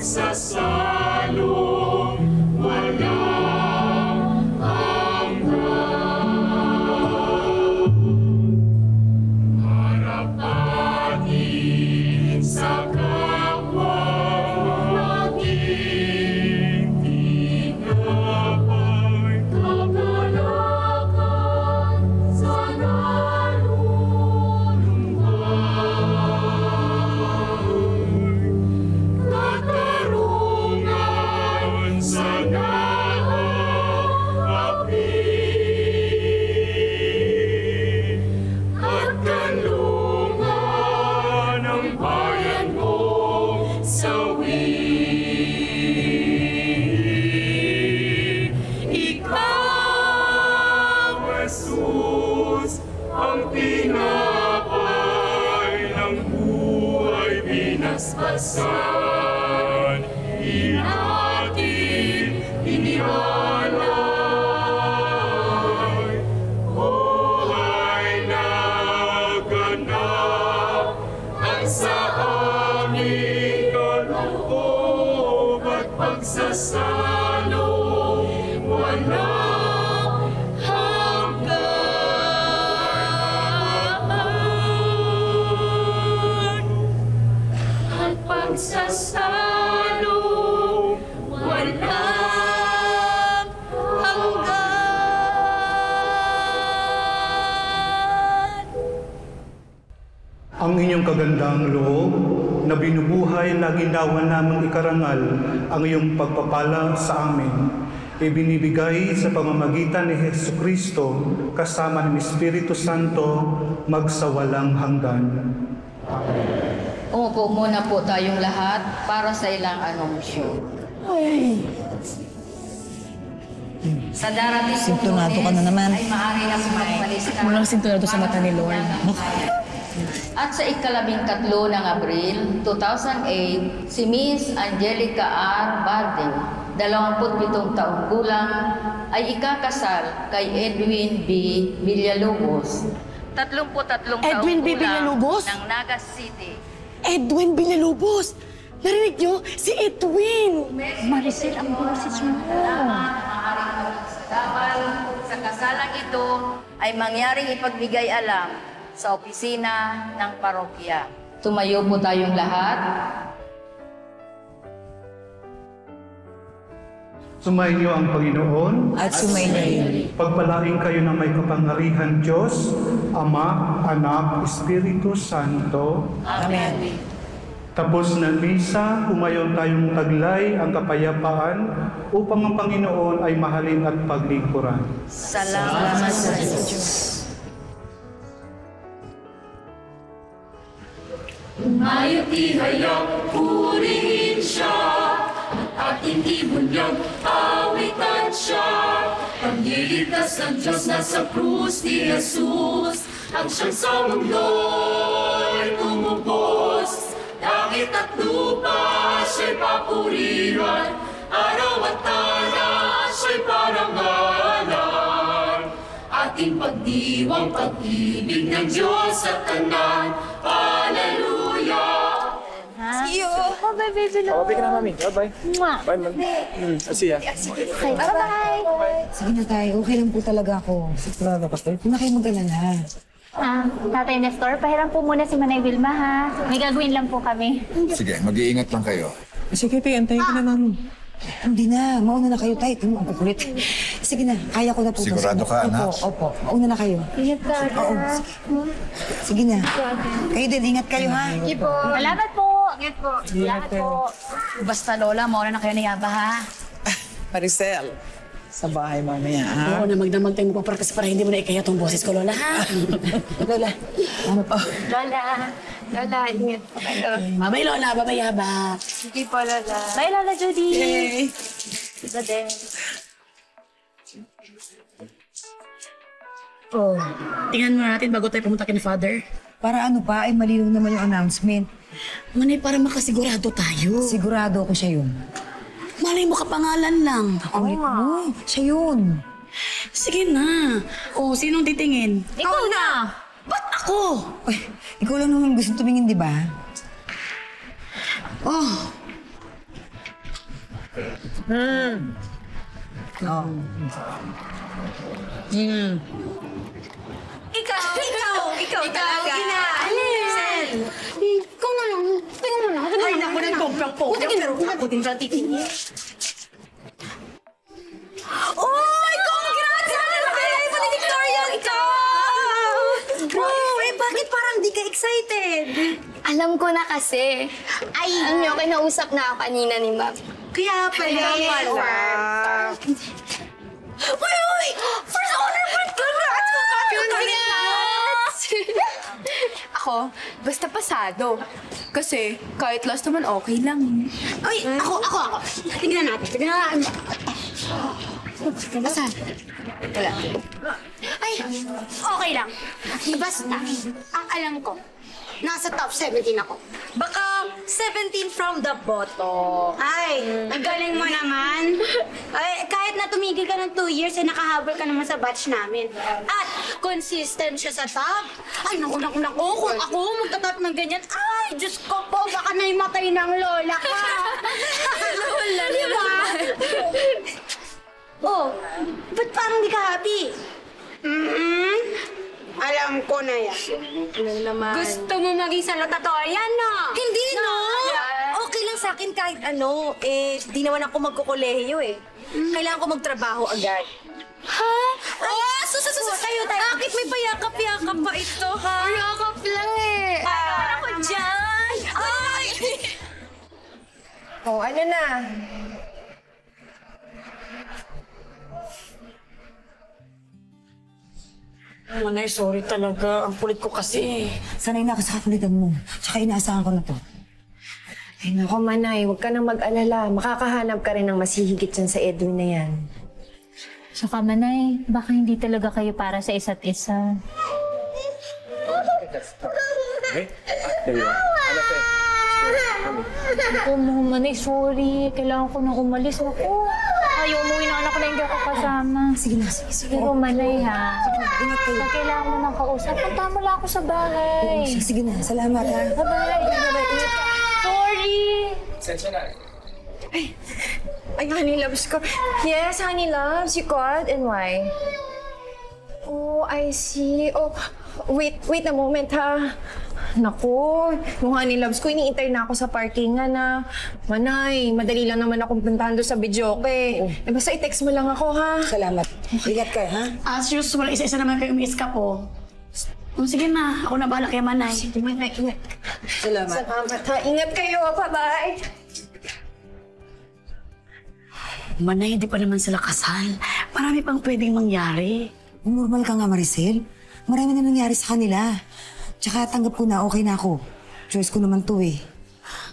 at pagsasalo kagandang loob na binubuhay na ginawa namang ikarangal ang iyong pagpapala sa amin. Ibinibigay sa pamamagitan ni Heso Kristo kasama ng Espiritu Santo magsawalang hanggan. Umupo muna po tayong lahat para sa ilang anunsyo. Sa darating pong Sintonado ka na naman. Ay maaari na magpalista. Walang sintonado sa mata ni Lord. At sa ikalabing katlo ng Abril 2008, si Miss Angelica R. Bardem, 27 taong gulang, ay ikakasal kay Edwin B. Villalobos, 33 taong Edwin B. gulang Villalobos? ng Nagas City. Edwin Villalobos! Narinig niyo? Si Edwin! Maricel, ang boses mo. Sa kasalang ito ay mangyaring ipagbigay alam sa opisina ng parokya. Tumayo po tayong lahat. Sumayin niyo ang Panginoon. At sumayin Pagpalain kayo ng may kapangyarihan Diyos, Ama, Anak, Espiritu Santo. Amen. Tapos na misa, humayon tayong taglay ang kapayapaan upang ang Panginoon ay mahalin at paglingkuran. Salamat sa Diyos. Umayot ihayag, purihin siya, at hindi bunyag, awitan siya. Pagliligtas ng Diyos na sa krus ni Jesus, ang siyang sa mundo'y tumubos. Langit at lupa, siya'y papurihan, araw at tala, siya'y parangalan. Ating pagdiwang pag-ibig ng Diyos sa tanan. Hallelujah! You! Oh, bye, baby, Oh, bye ka na, mami. Bye-bye. Mwah. Bye, mami. Mm, I'll see ya. Okay, bye-bye. Sige na tayo, okay lang po talaga ako. Wala na, pastor. Huwag na kayo mag-alala. Ah, Tatay Nestor, pahiram po muna si Manay Vilma, ha? May gagawin lang po kami. Sige, mag-iingat lang kayo. Sige, tayo. Antayin ka na namin. Hindi na, mauna na kayo tayo. Ano, ang kukulit. Sige na, kaya ko na po. Sigurado ka, opo, anak? Opo, mauna na kayo. Ingat ka, Oo. Sige na. Kayo din, ingat kayo ha. Sige po. Salamat po. Ingat po. Salamat po. Basta Lola, mauna na kayo na yaba ha. Maricel, sa bahay mamaya, ha? Oo na magdamag tayo magpaparkas para hindi mo na ikaya tong boses ko, Lola ha. Lola, ano po? Lola. Lola, ingat po kayo. Babay Lola, babay yaba. Sige po, Lola. Bye, Lola Judy. Hey! Ito din. Oh, tingnan mo natin bago tayo pumunta kay Father. Para ano pa, ay malinaw naman yung announcement. Manay, para makasigurado tayo. Sigurado ako siya yun. Malay mo kapangalan lang. Ulit mo, siya yun. Sige na. O, sinong titingin? Ikaw na! Ba't ako? Ay, ikaw lang naman gusto tumingin, di ba? Oh, Ikaw! Ikaw! Ikaw talaga! Ikaw na lang. Tingnan mo na. ay naku, nagpomprang po. Pero ako din dyan titingin. Congrats! Annabelle! Pati Victoria! Ikaw! Wow! Eh, bakit parang di ka excited? Alam ko na kasi. Ay, niyo, kinausap na ako kanina ni Ma'am. Kaya pala. Uy! Uy! First honor for congrats! Congrats! Ako, basta pasado. Kasi kahit last naman okay lang. Ay, ako, ako, ako. Tingnan natin. Tingnan natin. Nasaan? Wala. Ay, okay lang. Basta, ang alam ko, nasa top 17 ako. Baka 17 from the bottom. Ay, ang galing mo naman. Ay, kahit na tumigil ka ng 2 years, ay nakahabol ka naman sa batch namin. At consistent siya sa top. Ay, naku, naku, naku, kung ako magtatap ng ganyan, ay, Diyos ko po, baka naimatay ng lola ka. lola, di ba? oh, ba't parang di ka happy? Mm-hmm. Alam ko na yan. Ano naman? Gusto mo maging salutatorian, no? Hindi, no? Okay lang sa akin kahit ano. Eh, di naman ako magkukolehiyo eh. Kailangan ko magtrabaho agad. Ha? Oh, sus, sus, sus. tayo, tayo. Bakit may payakap-yakap pa ito, ha? Yakap lang eh. Ay, ako dyan! Ay! Oh, ano na? Manay, sorry talaga. Ang kulit ko kasi. Sanay na ako sa kakulitan mo. Tsaka inaasahan ko na to. Ay nako, Manay, huwag ka nang mag-alala. Makakahanap ka rin ng mas hihigit dyan sa Edwin na yan. Saka Manay, baka hindi talaga kayo para sa isa't isa. Ako mo, Manay, sorry. Kailangan ko na umalis. Naku, ayaw umuwi na anak ko na hindi ako kasama. Sige na, sige, sige. Sige, Manay, ha? Ingat kayo. Kailangan mo ng kausap, punta mo lang ako sa bahay. Sige, sige na, salamat ha. Bye-bye. Ka. Sorry. Ay, honey loves ko. Yes, honey loves. You called? And why? Oh, I see. Oh, wait, wait a moment, ha. Naku, yung honey loves ko, iniintay na ako sa parkingan na. Manay, madali lang naman akong puntahan doon sa Bidyoke. Eh, basta i-text mo lang ako, ha? Salamat. Ingat kayo, ha? As usual, isa-isa naman kayo umiiska po. Oh, sige na, ako na bahala kay Manay. Sige, Manay, ingat. Salamat. Salamat, ha. Ingat kayo. Bye-bye. Manay, hindi pa naman sila kasal. Marami pang pwedeng mangyari. Normal ka nga, Maricel. Marami na nangyari sa kanila. Tsaka tanggap ko na, okay na ako. Choice ko naman to eh.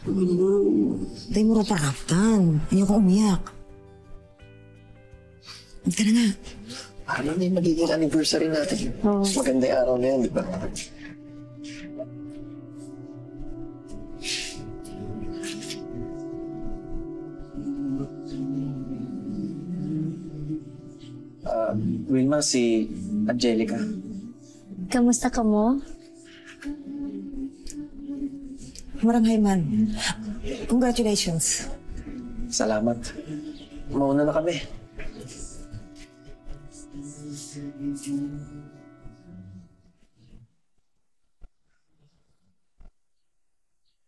Tayo mo pa, Kaptan. Ayoko umiyak. Huwag ka na nga. Ano na yung magiging anniversary natin? Maganda yung araw na yan, di ba? Ah, Wilma, si Angelica. Kamusta ka mo? Maranghay man. Congratulations. Salamat. Mauna na kami.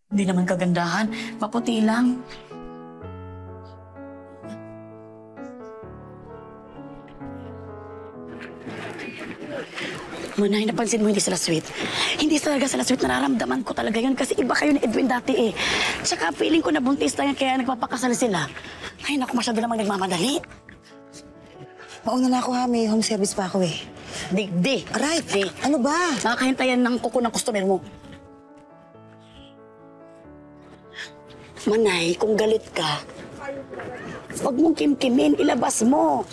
Hindi naman kagandahan. Maputi lang. Manay, napansin mo hindi sila sweet. Hindi talaga sila sweet. Nararamdaman ko talaga yun kasi iba kayo ni Edwin dati eh. Tsaka feeling ko na buntis lang yan kaya nagpapakasal sila. Ay, naku, masyado namang nagmamadali. Mauna na ako ha, may home service pa ako eh. Di, di. Aray, Di. ano ba? Nakakahintayan ng kuko ng customer mo. Manay, kung galit ka, huwag mong kimkimin, ilabas mo.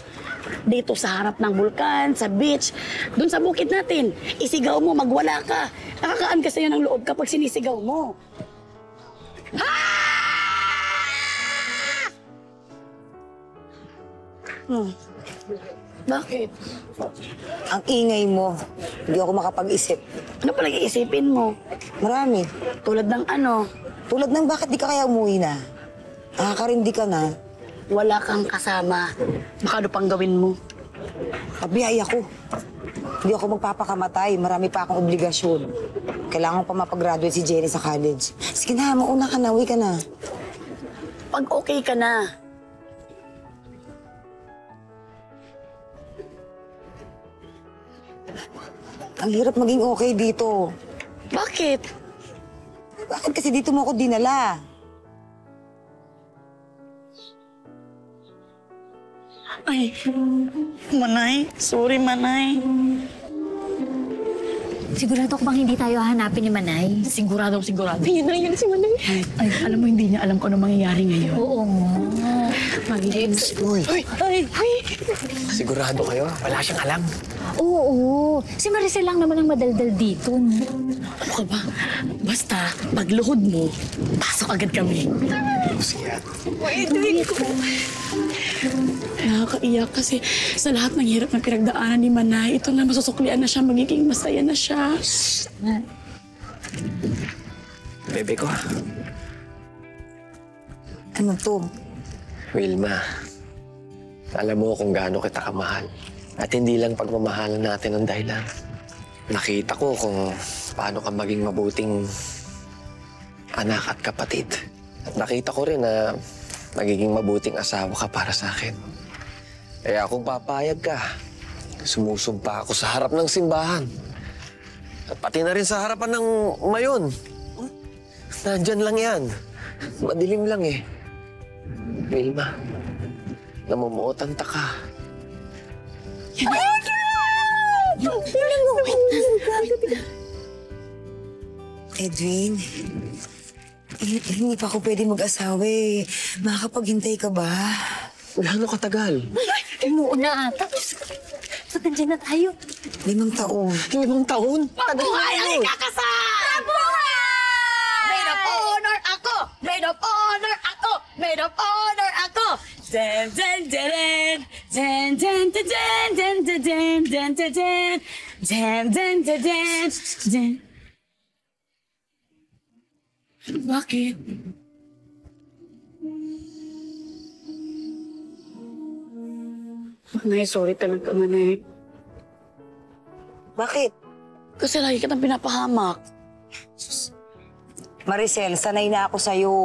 Dito sa harap ng bulkan, sa beach, dun sa bukid natin. Isigaw mo, magwala ka. Nakakaan kasi yun ng loob kapag sinisigaw mo. Hmm. Bakit? Ang ingay mo. Hindi ako makapag-isip. Ano pala iisipin mo? Marami. Tulad ng ano? Tulad ng bakit di ka kaya umuwi na? Nakakarindi ka na. Wala kang kasama. Baka ano pang gawin mo? Pabiyay ako. Hindi ako magpapakamatay. Marami pa akong obligasyon. Kailangan ko pa mapag-graduate si Jenny sa college. Sige na, mauna ka na. Uwi ka na. Pag okay ka na, Ang hirap maging okay dito. Bakit? Bakit kasi dito mo ako dinala? Ay, Manay. Sorry, Manay. Sigurado ko bang hindi tayo hahanapin ni Manay? Sigurado, sigurado. Yun na yun si Manay. Ay, alam mo, hindi niya alam kung ano mangyayari ngayon. Oo nga. Magiging... Uy, Ay, ay. sigurado kayo? Wala siyang alam. Oo, si Maricel lang naman ang madaldal dito. no? Ano ka ba? Basta, pagluhod mo, pasok agad kami. Siya. Wait, wait ko. Nakakaiyak kasi sa lahat ng hirap na pinagdaanan ni Manay, ito na masusuklian na siya, magiging masaya na siya. Bebe ko. Ano to? Wilma, alam mo kung gaano kita kamahal. At hindi lang pagmamahalan natin ang dahilan. Nakita ko kung paano ka maging mabuting anak at kapatid. At nakita ko rin na magiging mabuting asawa ka para sa akin. Kaya kung papayag ka, sumusumpa ako sa harap ng simbahan. At pati na rin sa harapan ng mayon. Nandyan lang yan. Madilim lang eh. Wilma, namumuotanta ka. Edwin, eh, hindi pa ako pwede mag-asawa eh. Makakapaghintay ka ba? Gaano katagal? Ay, umuuna ata. Ba't nandiyan na tayo? Limang taon. Limang taon? Mabuhay ang ikakasal! Maid of honor ako! Maid of honor ako! Maid of honor ako! Dun, dun. Dun, dun, dun, dun, dun, dun, dun, dun, dun. Dun, dun, dun, dun, dun. Bakit? Manay, sorry talaga, Manay. Bakit? Kasi lagi kitang pinapahamak. Maricel, sanay na ako sa'yo.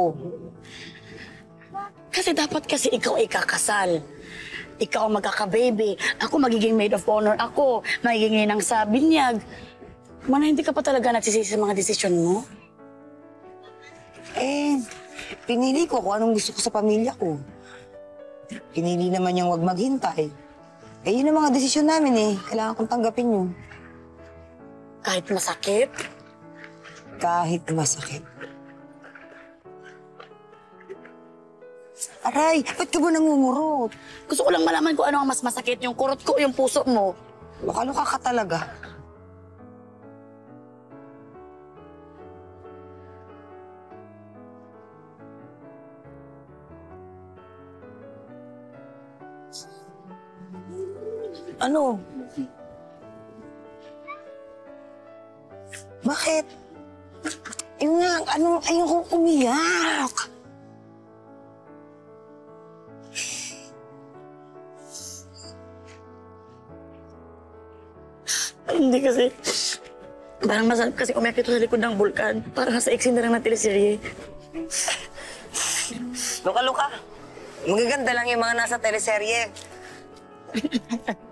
Kasi dapat kasi ikaw ay kakasal. Ikaw ang magkaka-baby. Ako magiging maid of honor ako. Magiging ng sa binyag. Mana, hindi ka pa talaga nagsisisi sa mga desisyon mo? Eh, pinili ko kung anong gusto ko sa pamilya ko. Pinili naman niyang huwag maghintay. Eh, yun ang mga desisyon namin eh. Kailangan kong tanggapin yun. Kahit masakit? Kahit masakit. Aray, ba't ka ba nangungurot? Gusto ko lang malaman kung ano ang mas masakit, yung kurot ko o yung puso mo. Baka ka talaga. Ano? Bakit? Yung nga, ano, ayoko umiyak. Hindi kasi... Parang masarap kasi umiyak ito sa likod ng bulkan. Parang sa eksena lang ng teleserye. Luka-luka. Magaganda lang yung mga nasa teleserye.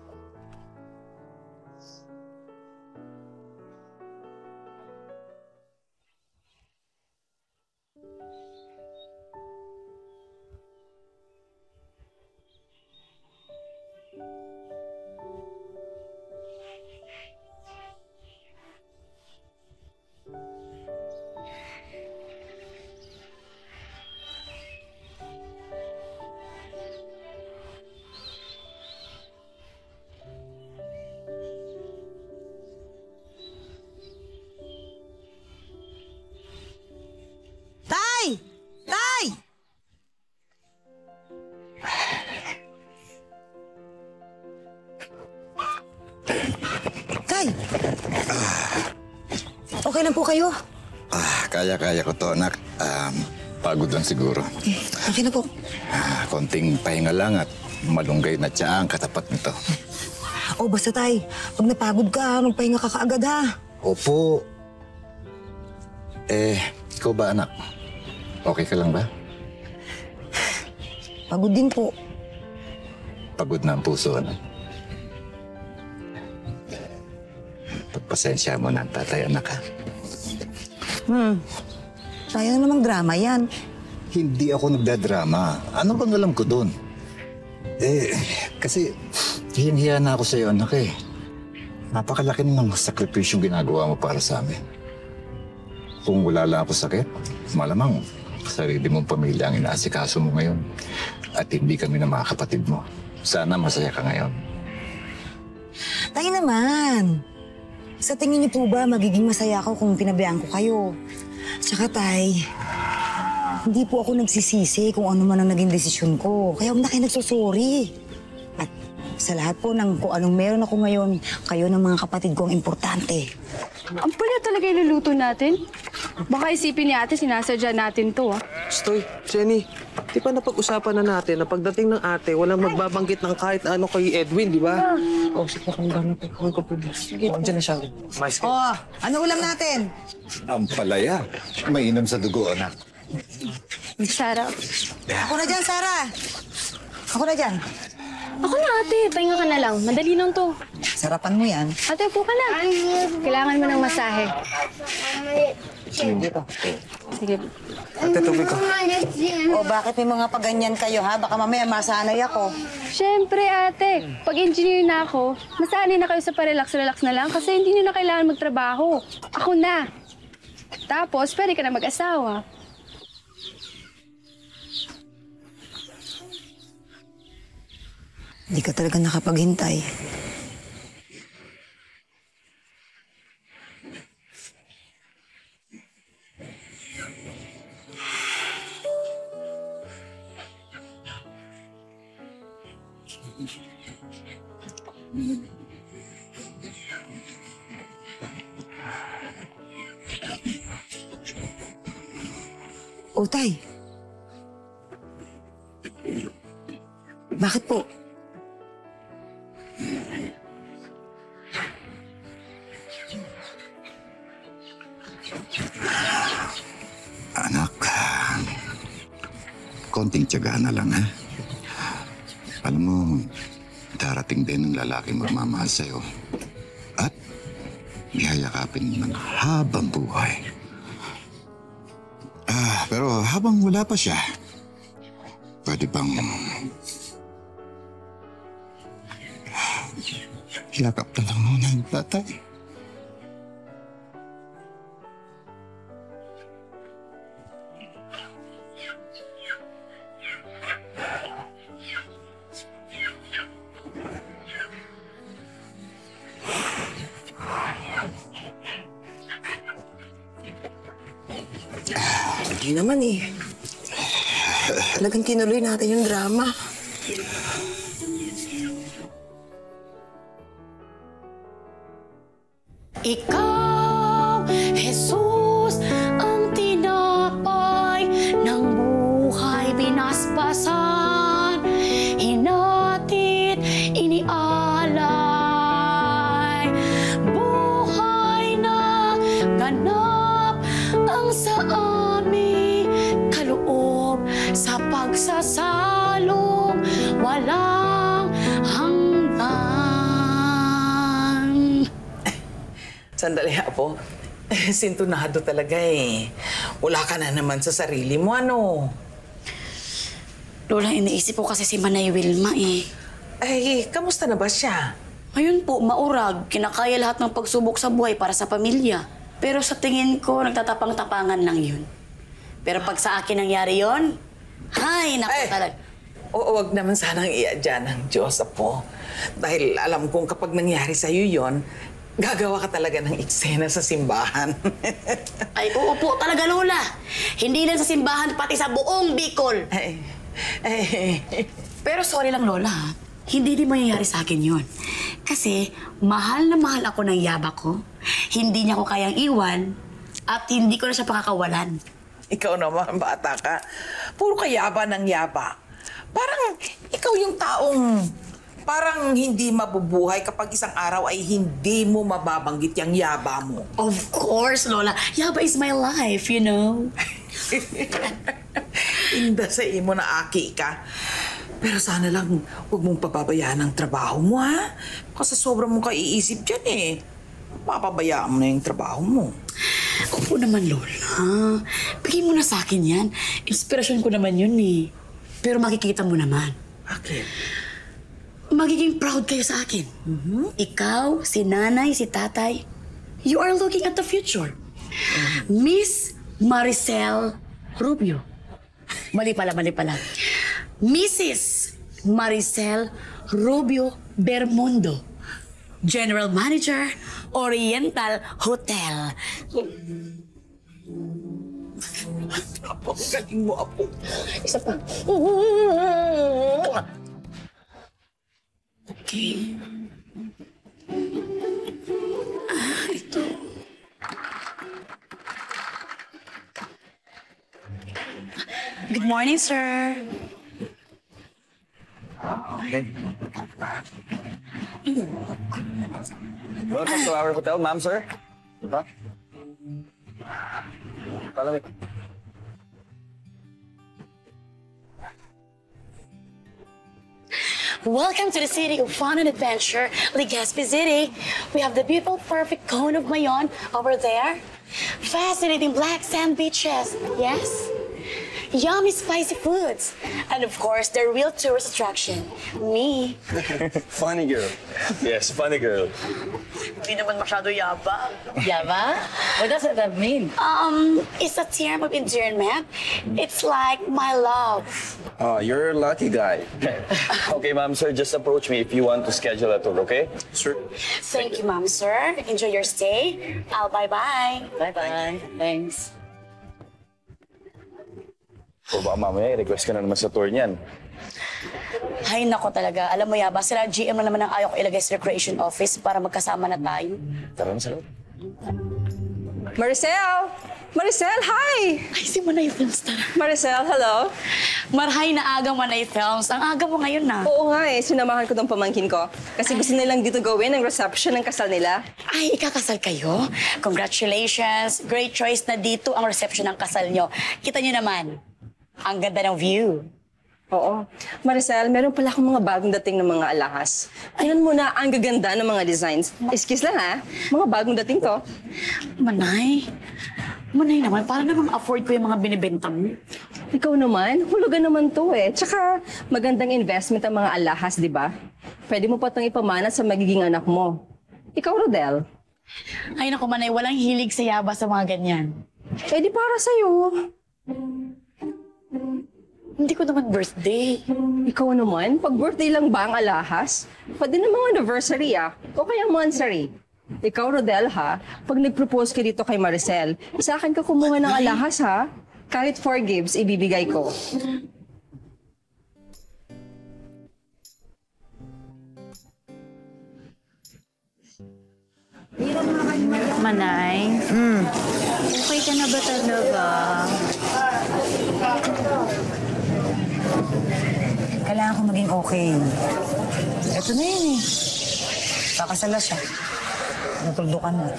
kayo? Ah, kaya-kaya ko to, anak. Um, pagod lang siguro. Eh, okay na po. Ah, konting pahinga lang at malunggay na tiya ang katapat nito. Oh, basta tay, pag napagod ka, magpahinga ka kaagad ha. Opo. Eh, ikaw ba, anak? Okay ka lang ba? Pagod din po. Pagod na ang puso, anak. Pagpasensya mo na ang tatay, anak, ha? Hmm. Sayang namang drama yan. Hindi ako nagdadrama. Ano bang alam ko doon? Eh, kasi hiyang-hiya na ako sa iyo, anak eh. Napakalaki ng sakripisyong ginagawa mo para sa amin. Kung wala lang ako sakit, malamang sarili mong pamilya ang inaasikaso mo ngayon. At hindi kami na mga kapatid mo. Sana masaya ka ngayon. Tay naman. Sa tingin niyo po ba magiging masaya ako kung pinabayaan ko kayo? Tsaka tay, hindi po ako nagsisisi kung ano man ang naging desisyon ko. Kaya huwag na kayo nagsusorry. At sa lahat po ng kung anong meron ako ngayon, kayo ng mga kapatid ko ang importante. Ang pala talaga iluluto natin. Baka isipin ni ate sinasadya natin to, ah. Stoy, Jenny, di ba napag-usapan na natin na pagdating ng ate, walang magbabanggit ng kahit ano kay Edwin, di ba? Oh, sige, kung gano'n pa. Huwag ka pwede. Sige, andyan na siya. Mais ka. Oh, ano ulam natin? Ang palaya. Mainam sa dugo, anak. Sarap. Ako na dyan, Sarah. Ako na dyan. Ako na ate, pahinga ka na lang. Madali lang to. Sarapan mo yan. Ate, upo ka na. Kailangan mo ng masahe. Sige. Sige. Ate, tubig ka. O bakit may mga paganyan kayo ha? Baka mamaya masanay ako. Siyempre, ate. Pag engineer na ako, masanay na kayo sa parelax-relax na lang kasi hindi nyo na kailangan magtrabaho. Ako na. Tapos, pwede ka na mag-asawa. Hindi ka talaga nakapaghintay. O, tay. Bakit po? Anak, konting tiyaga na lang, ha? Alam mo, darating din ang lalaking magmamahal sa'yo. At ihayakapin ng habang buhay. Ah, pero habang wala pa siya, pwede bang... Yakap na lang muna ang tatay. Talagang tinuloy natin yung drama. Ikaw, Jesus, ang tinapay ng buhay binasbasan, hinatid, inialay. Buhay na ganap ang sa pagsasalong walang hanggan. Sandali, Apo. Sintonado talaga eh. Wala ka na naman sa sarili mo, ano? Lola, iniisip ko kasi si Manay Wilma eh. Ay, kamusta na ba siya? Ngayon po, maurag, kinakaya lahat ng pagsubok sa buhay para sa pamilya. Pero sa tingin ko, nagtatapang-tapangan lang yun. Pero pag sa akin nangyari yon, hay, naku talaga. Oo, wag naman sanang iadya ng Diyos, Apo. Dahil alam kong kapag nangyari sa'yo yon, gagawa ka talaga ng eksena sa simbahan. Ay, oo po, talaga Lola. Hindi lang sa simbahan, pati sa buong Bicol. Ay, ay. Pero sorry lang, Lola. ha. Hindi din mangyayari sa akin yun. Kasi mahal na mahal ako ng yaba ko. Hindi niya ako kayang iwan. At hindi ko na siya pakakawalan. Ikaw naman, bata ka. Puro ka yaba ng yaba. Parang ikaw yung taong parang hindi mabubuhay kapag isang araw ay hindi mo mababanggit yung yaba mo. Of course, Lola. Yaba is my life, you know. Inda sa imo na aki ka. Pero sana lang huwag mong papabayaan ang trabaho mo, ha? Kasi sobrang mong kaiisip dyan, eh. Papabayaan mo na yung trabaho mo. Opo naman, Lola. Bigay mo na sa akin yan. Inspirasyon ko naman yun eh. Pero makikita mo naman. Bakit? Magiging proud kayo sa akin. Ikaw, si nanay, si tatay. You are looking at the future. Miss Maricel Rubio. Mali pala, mali pala. Mrs. Maricel Rubio Bermundo. General Manager, Oriental Hotel. Apo, galing mo, Apo. Isa pa. Okay. Ah, ito. Good morning, sir. Okay. Welcome to our hotel, ma'am, sir. Diba? Follow me. Welcome to the city of fun and adventure, Legazpi City. We have the beautiful, perfect cone of Mayon over there. Fascinating black sand beaches, yes? Yummy, spicy foods. And of course, the real tourist attraction, me. funny girl. Yes, funny girl. Hindi naman masyado yaba. Yaba? What does that mean? Um, it's a term of endearment. It's like my love. Oh, you're a lucky guy. okay, ma'am, sir, just approach me if you want to schedule a tour, okay? Sure. Thank you, ma'am, sir. Enjoy your stay. I'll bye-bye. Bye-bye. Thanks. O baka mamaya, request ka na naman sa tour niyan. Ay, nako talaga. Alam mo, Yaba, sila GM na naman ang ayaw ko ilagay sa recreation office para magkasama na tayo. Tara na sa loob. Maricel! Maricel, hi! Ay, si Manay Films, tara. Maricel, hello? Marhay na aga Manay Films. Ang aga mo ngayon na. Oo nga eh, sinamahan ko tong pamangkin ko. Kasi gusto nilang dito gawin ang reception ng kasal nila. Ay, ikakasal kayo? Congratulations! Great choice na dito ang reception ng kasal nyo. Kita nyo naman, ang ganda ng view. Oo. Maricel, meron pala akong mga bagong dating ng mga alahas. Tingnan mo na ang gaganda ng mga designs. Excuse lang ha, mga bagong dating to. Manay, Manay naman, para namang afford ko yung mga binibenta mo. Ikaw naman, hulugan naman to eh. Tsaka magandang investment ang mga alahas, di ba? Pwede mo pa itong ipamana sa magiging anak mo. Ikaw, Rodel. Ay naku, Manay, walang hilig sa yaba sa mga ganyan. Eh di para sa'yo. Hindi ko naman birthday. Ikaw naman, pag birthday lang ba ang alahas? Pwede na mga anniversary ah. O kaya monthsary. Ikaw, Rodel, ha? Pag nag-propose ka dito kay Maricel, sa akin ka kumuha ng alahas, ha? Kahit four gifts, ibibigay ko. Manay? Hmm. Okay ka na ba talaga? Kailangan ko maging okay. Ito na yun eh. Kakasala siya. Natuldukan na.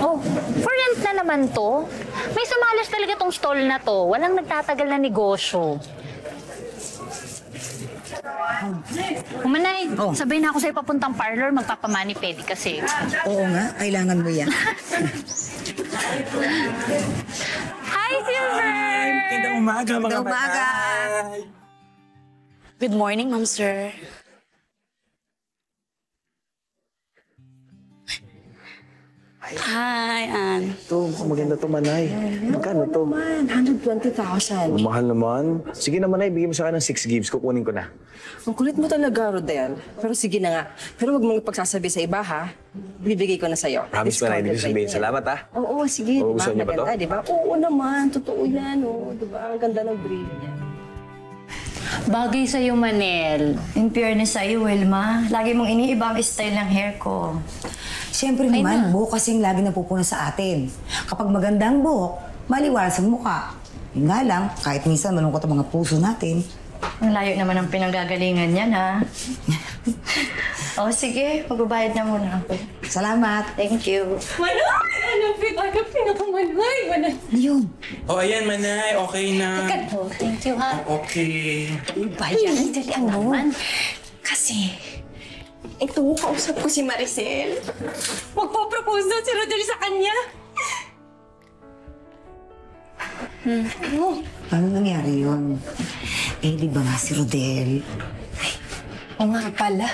Oh, for rent na naman to. May samalas talaga tong stall na to. Walang nagtatagal na negosyo. Umanay, Oh. sabay na ako sa'yo papuntang parlor, magpapamani pedi kasi. Oo nga, kailangan mo yan. Magandang umaga, mga Magandang umaga. batay. Good morning, ma'am, sir. Hi, Ann. Ito, maganda to, Manay. Magkano to? Man, 120,000. Ang mahal naman. Sige na, Manay, bigyan mo sa akin ng 6 gives. Kukunin ko na. Ang kulit mo talaga, Rodel. Pero sige na nga. Pero huwag mong ipagsasabi sa iba, ha? Bibigay ko na sa'yo. Promise, Manay, hindi ko sabihin. Salamat, ha? Oo, sige. Oo, di ba? gusto niyo ba to? Maganda, di ba? Oo naman, totoo yan, oh. Di ba? Ang ganda ng breed niya. Bagay sa'yo, Manel. In fairness sa'yo, Wilma, lagi mong iniiba ang style ng hair ko. Siyempre naman, buhok kasing lagi napupuna sa atin. Kapag magandang buhok, maliwalas ang mukha. Yun nga lang, kahit minsan malungkot ang mga puso natin. Ang layo naman ang pinanggagalingan yan, ha? o sige, magbabayad na muna ako. Salamat. Thank you. Manay! Anong pinaka pinakamanay? Manay! Yun. O, ayan, Manay. Okay na. Thank you, ha? Okay. Bayan, dali ano? Kasi, ito, kausap ko si Maricel. Magpo-propose na si Rodel sa kanya. Hmm. Paano nangyari yun? Eh, di ba nga si Rodel? O nga pala.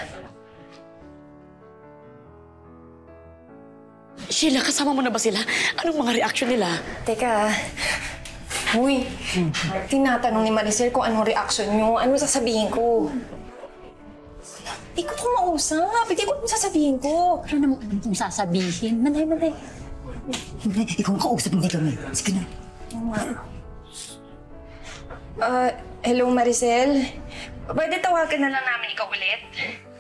Sheila, kasama mo na ba sila? Anong mga reaction nila? Teka, Uy, tinatanong ni Maricel kung anong reaction nyo. Ano sasabihin ko? Hindi ko ito mausap. Hindi ko ito sasabihin ko. Ano naman kung sasabihin? Manay, manay. Ikaw ang kausap, hindi kami. Sige na. Ah, hello Maricel. Pwede tawagan na lang namin ikaw ulit?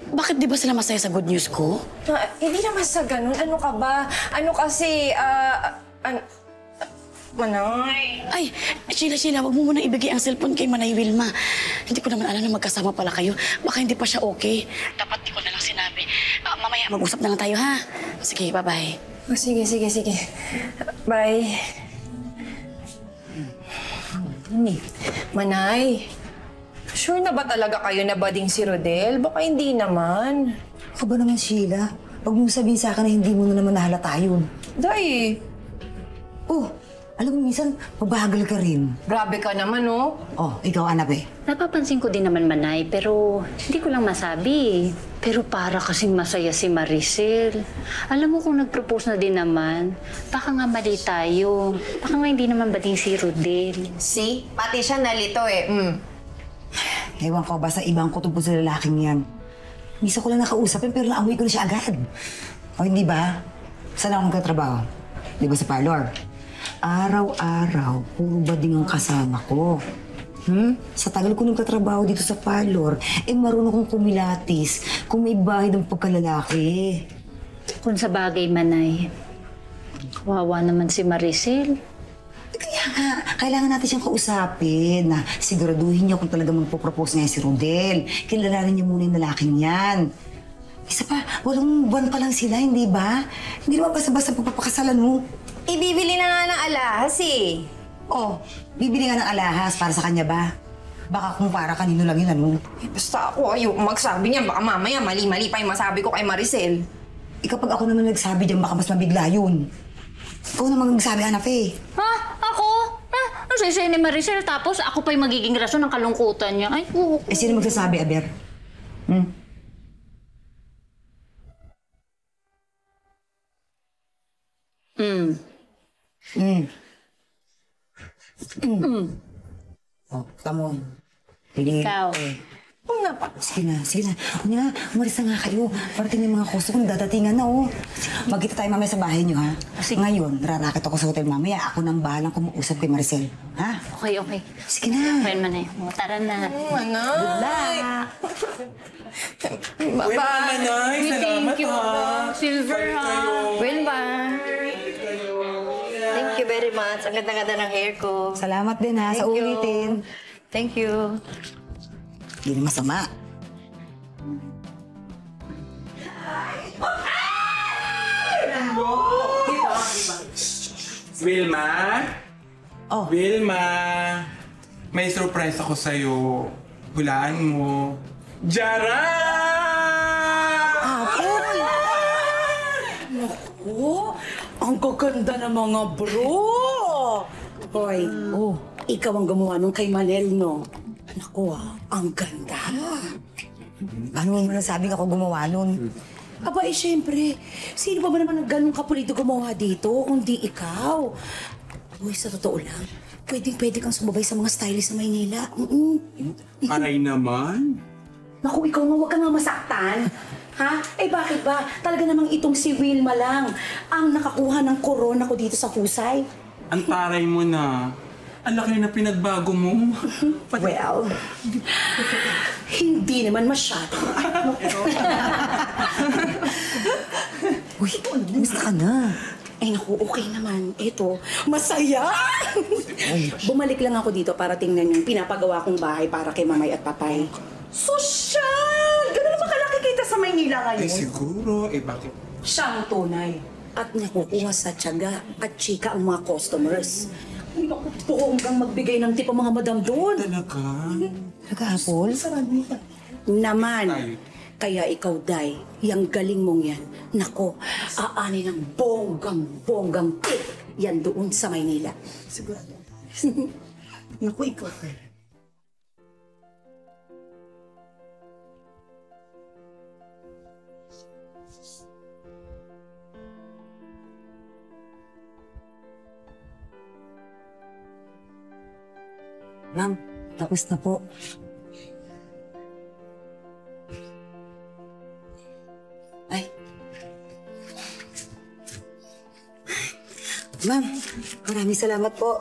Bakit di ba sila masaya sa good news ko? Ah, hindi naman sa ganun. Ano ka ba? Ano kasi, ah... an- Manay. Ay, Sheila, Sheila, wag mo munang ibigay ang cellphone kay Manay Wilma. Hindi ko naman alam na magkasama pala kayo. Baka hindi pa siya okay. Dapat di ko na lang sinabi. Ah, mamaya, mag-usap na lang tayo, ha? Sige, bye-bye. Oh, sige, sige, sige. Bye. Manay, sure na ba talaga kayo na bading si Rodel? Baka hindi naman. Ako ba naman, Sheila? Huwag mong sabihin sa akin na hindi mo na naman nahalata yun. Day! Oh, alam mo, minsan, mabagal ka rin. Grabe ka naman, oh. Oh, ikaw, Anabe. Napapansin ko din naman, Manay, pero hindi ko lang masabi. Pero para kasing masaya si Maricel. Alam mo kung nag-propose na din naman, baka nga mali tayo. Baka nga hindi naman bading si Rodel. See? Pati siya nalito eh. Mm. Ewan ko, basta ibang ko tungkol sa lalaking yan. Misa ko lang nakausapin, pero naamoy ko na siya agad. O hindi ba? Saan ako nagtatrabaho? Di ba sa parlor? Araw-araw, puro bading ang kasama ko. Hmm? Sa tagal ko nagtatrabaho dito sa parlor, eh marunong kong kumilatis kung may bahid ng pagkalalaki. Kung sa bagay, Manay, kawawa naman si Maricel. Kaya nga, kailangan natin siyang kausapin na siguraduhin niya kung talaga magpo-propose niya si Rodel. Kilalanin niya muna yung lalaking yan. Isa pa, walong buwan pa lang sila, hindi ba? Hindi naman basta-basta pagpapakasalan mo. Ibibili na nga ng alahas eh. Oh, bibili nga ng alahas para sa kanya ba? Baka kung para kanino lang yun, ano? Eh, basta ako ayaw magsabi niya. Baka mamaya mali-mali pa yung masabi ko kay Maricel. Eh kapag ako naman nagsabi diyan, baka mas mabigla yun. Ikaw naman nagsabi, Hanap eh. Ha? Ako? Eh, ang sisi ni Maricel tapos ako pa yung magiging rason ng kalungkutan niya. Ay, oo. Eh, sino magsasabi, Aber? Hmm? Hmm. Mm. Oh, tamo. Pili. Ikaw. Oo nga pa. Sige na, sige na. O nga, umalis na nga kayo. Parating yung mga kusto kong dadatingan na, oh. Magkita tayo mamaya sa bahay niyo, ha? Ngayon, rarakit ako sa hotel mamaya. Ako nang bahalang kumuusap kay Maricel. Ha? Okay, okay. Sige na. Okay, Manay. O, tara na. Ano? Good luck. Bye-bye. Manay, salamat Thank you, ha. Silver, ha? Thank you very much. Ang ganda-ganda ng hair ko. Salamat din, ha, sa Thank you. ulitin. Thank you. Hindi na masama. Wilma? Oh. Wilma? May surprise ako sa'yo. Hulaan mo. Jara! Apple! Naku, ang gaganda ng mga bro! Hoy, oh, ikaw ang gumawa nung kay Manel, no? Naku ah, ang ganda. Ano mo nasabi ako gumawa nun? Aba, eh, syempre, sino pa ba naman ang ganong kapulido gumawa dito, kundi ikaw? Uy, sa totoo lang, pwedeng-pwede kang sumabay sa mga stylist sa Maynila. Mm-mm. Aray naman. Naku, ikaw nga, huwag ka nga masaktan. Ha? Eh bakit ba? Talaga namang itong si Wilma lang ang nakakuha ng corona ko dito sa husay. Ang taray mo na. Ang laki na pinagbago mo. Well, hindi naman masyado. Uy, kumusta ka na? Ay naku, okay naman. Ito, masaya! Bumalik lang ako dito para tingnan yung pinapagawa kong bahay para kay mamay at papay. Sosyal! Sa Maynila ngayon? Eh siguro, eh bakit? Siya ang tunay. At nakukuha sa tiyaga at chika ang mga customers. Ay, naku, bonggang magbigay ng tip ang mga madam doon. Talaga? Nag-aapol? Naman. Kaya ikaw, Day, yung galing mong yan. Nako, aani ng bonggang-bonggang tip yan doon sa Maynila. Sigurado. Naku, ikaw. Ma'am, tapos na po. Ay. Ma'am, maraming salamat po.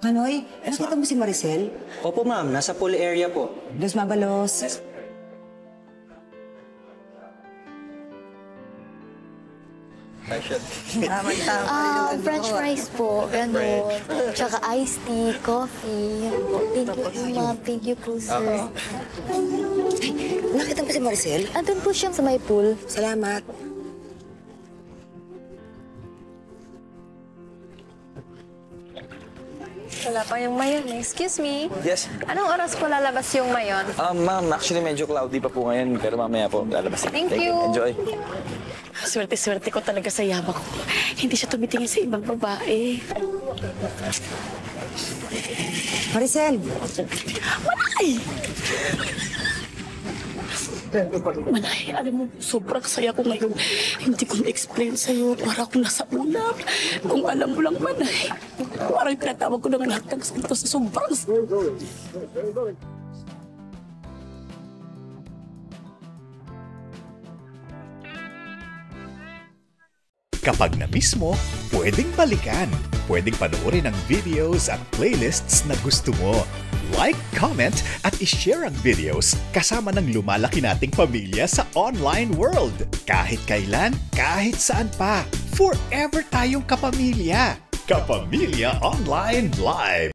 Manoy, nakita mo si Maricel? Opo ma'am, nasa pool area po. Dos Mabalos. Ah, french fries po, ganun. Tsaka iced tea, coffee. Yan po. Thank you po, ma'am. Thank you po, sir. Nakita mo si Maricel? Andun po siya sa may pool. Salamat. Wala pa yung mayon. Excuse me. Yes. Anong oras po lalabas yung mayon? Um, ma'am, actually medyo cloudy pa po ngayon, pero mamaya po lalabas. Thank you. Enjoy. Swerte-swerte ko talaga sa yama ko. Hindi siya tumitingin sa ibang babae. Maricel! Manay! Manay, alam mo, sobrang saya ko ngayon. Hindi ko na-explain sa'yo. Para akong nasa ulap. Kung alam mo lang, Manay. Parang tinatawag ko ng lahat ng santo sa sobrang... Kapag na-miss mo, pwedeng balikan. Pwedeng panoorin ang videos at playlists na gusto mo. Like, comment, at ishare ang videos kasama ng lumalaki nating pamilya sa online world. Kahit kailan, kahit saan pa. Forever tayong kapamilya. Kapamilya Online Live.